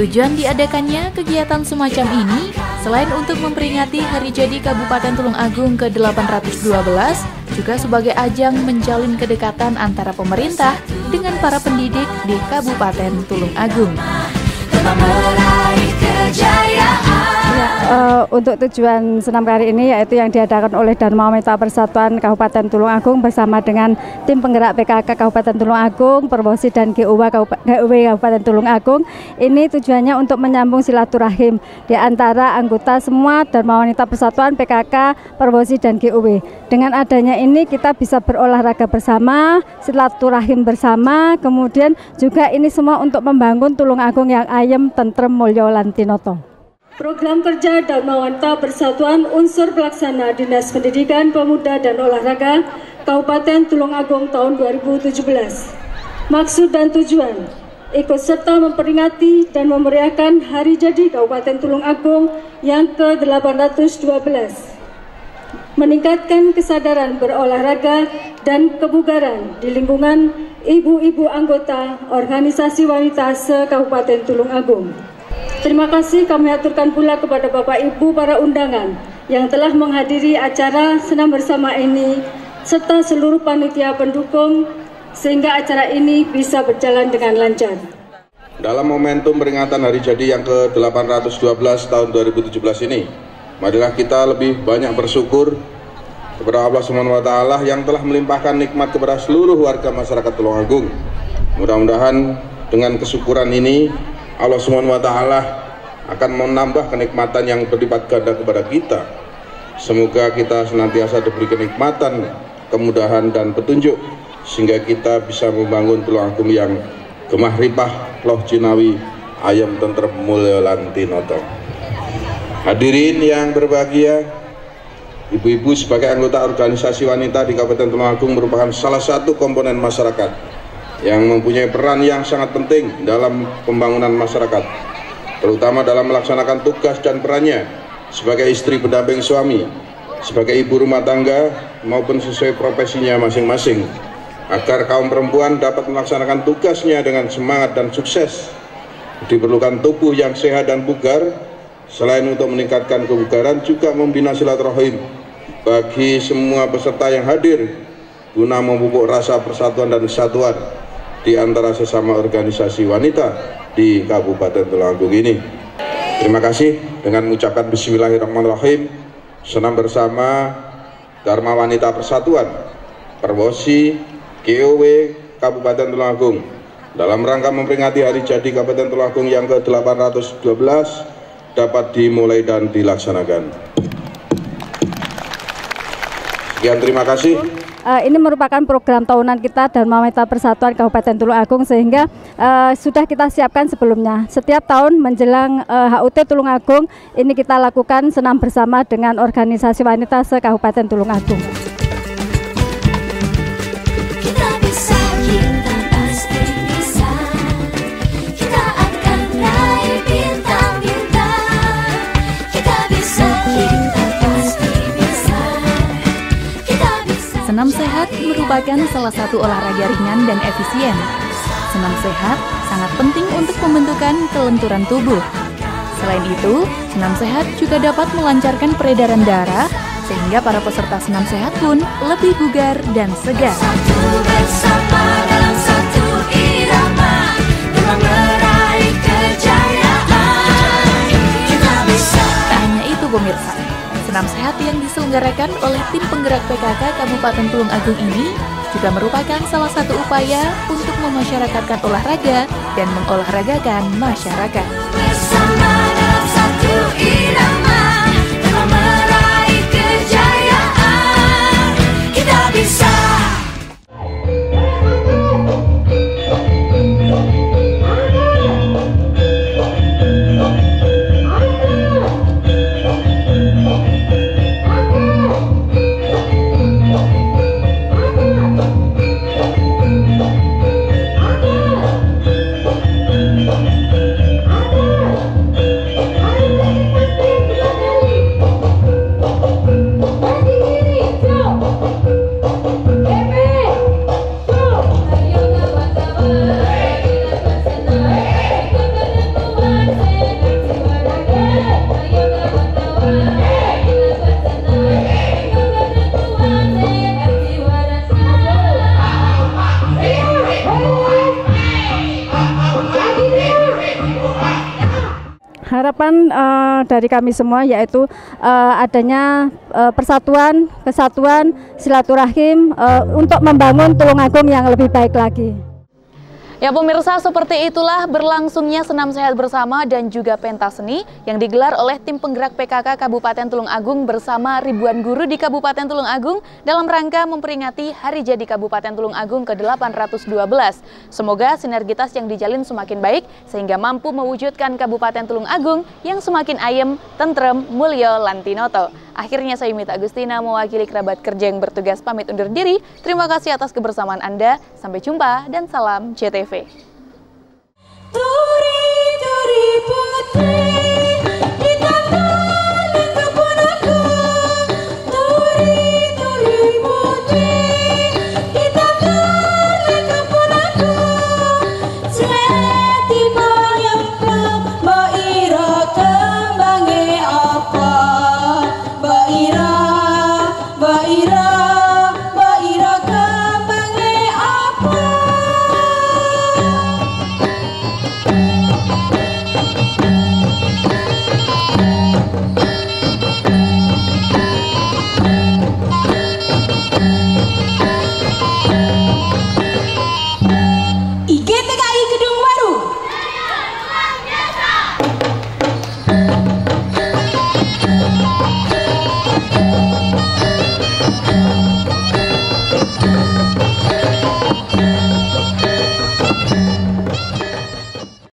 Tujuan diadakannya kegiatan semacam ini selain untuk memperingati hari jadi Kabupaten Tulung Agung ke-812, juga sebagai ajang menjalin kedekatan antara pemerintah dengan para pendidik di Kabupaten Tulung Agung. Uh, untuk tujuan senam kali ini yaitu yang diadakan oleh Dharma Meta Persatuan Kabupaten Tulung Agung bersama dengan tim penggerak PKK Kabupaten Tulung Agung, Perwosi dan GUW Kabupaten Tulung Agung. Ini tujuannya untuk menyambung silaturahim di antara anggota semua Dharma Wanita Persatuan PKK, Perwosi dan GUW. Dengan adanya ini kita bisa berolahraga bersama, silaturahim bersama, kemudian juga ini semua untuk membangun Tulung Agung yang ayem, tentrem, mulyo, lantinoto. Program kerja Dharma Wanita Persatuan Unsur Pelaksana Dinas Pendidikan Pemuda dan Olahraga Kabupaten Tulung Agung tahun 2017. Maksud dan tujuan ikut serta memperingati dan memeriahkan hari jadi Kabupaten Tulung Agung yang ke-812. Meningkatkan kesadaran berolahraga dan kebugaran di lingkungan ibu-ibu anggota organisasi wanita se-Kabupaten Tulung Agung. Terima kasih kami aturkan pula kepada Bapak Ibu para undangan yang telah menghadiri acara senam bersama ini serta seluruh panitia pendukung sehingga acara ini bisa berjalan dengan lancar. Dalam momentum peringatan hari jadi yang ke-812 tahun 2017 ini, marilah kita lebih banyak bersyukur kepada Allah taala yang telah melimpahkan nikmat kepada seluruh warga masyarakat Tulungagung. Mudah-mudahan dengan kesyukuran ini Allah Subhanahu wa taala akan menambah kenikmatan yang berlipat ganda kepada kita. Semoga kita senantiasa diberi kenikmatan, kemudahan dan petunjuk sehingga kita bisa membangun tulang yang gemah ripah loh jinawi ayam tentrem mulya lantinoto. Hadirin yang berbahagia, ibu-ibu sebagai anggota organisasi wanita di Kabupaten Tulungagung merupakan salah satu komponen masyarakat yang mempunyai peran yang sangat penting dalam pembangunan masyarakat, terutama dalam melaksanakan tugas dan perannya sebagai istri pendamping suami, sebagai ibu rumah tangga maupun sesuai profesinya masing-masing, agar kaum perempuan dapat melaksanakan tugasnya dengan semangat dan sukses. Diperlukan tubuh yang sehat dan bugar, selain untuk meningkatkan kebugaran juga membina silaturahim bagi semua peserta yang hadir guna memupuk rasa persatuan dan kesatuan di antara sesama organisasi wanita di Kabupaten Tulungagung ini. Terima kasih dengan mengucapkan Bismillahirrahmanirrahim. Senam bersama Dharma Wanita Persatuan, Perwosi, GOW Kabupaten Tulungagung dalam rangka memperingati hari jadi Kabupaten Tulungagung yang ke-812 dapat dimulai dan dilaksanakan. Sekian terima kasih uh, ini merupakan program tahunan kita dan Meta Persatuan Kabupaten Tulung Agung sehingga uh, sudah kita siapkan sebelumnya. Setiap tahun menjelang uh, eh, HUT Tulung Agung ini kita lakukan senam bersama dengan organisasi wanita se Kabupaten Tulung Agung. Senam sehat merupakan salah satu olahraga ringan dan efisien. Senam sehat sangat penting untuk pembentukan kelenturan tubuh. Selain itu, senam sehat juga dapat melancarkan peredaran darah sehingga para peserta senam sehat pun lebih bugar dan segar. Sehat yang diselenggarakan oleh tim penggerak PKK Kabupaten Tulung Agung ini juga merupakan salah satu upaya untuk memasyarakatkan olahraga dan mengolahragakan masyarakat. Harapan uh, dari kami semua yaitu uh, adanya uh, persatuan, kesatuan, silaturahim uh, untuk membangun Tulungagung yang lebih baik lagi. Ya pemirsa, seperti itulah berlangsungnya senam sehat bersama dan juga pentas seni yang digelar oleh tim penggerak PKK Kabupaten Tulung Agung bersama ribuan guru di Kabupaten Tulung Agung dalam rangka memperingati Hari Jadi Kabupaten Tulung Agung ke-812. Semoga sinergitas yang dijalin semakin baik sehingga mampu mewujudkan Kabupaten Tulung Agung yang semakin ayem, tentrem, mulyo, lantinoto. Akhirnya saya Mita Agustina mewakili kerabat kerja yang bertugas pamit undur diri. Terima kasih atas kebersamaan Anda. Sampai jumpa dan salam CTV. Turi, turi putri.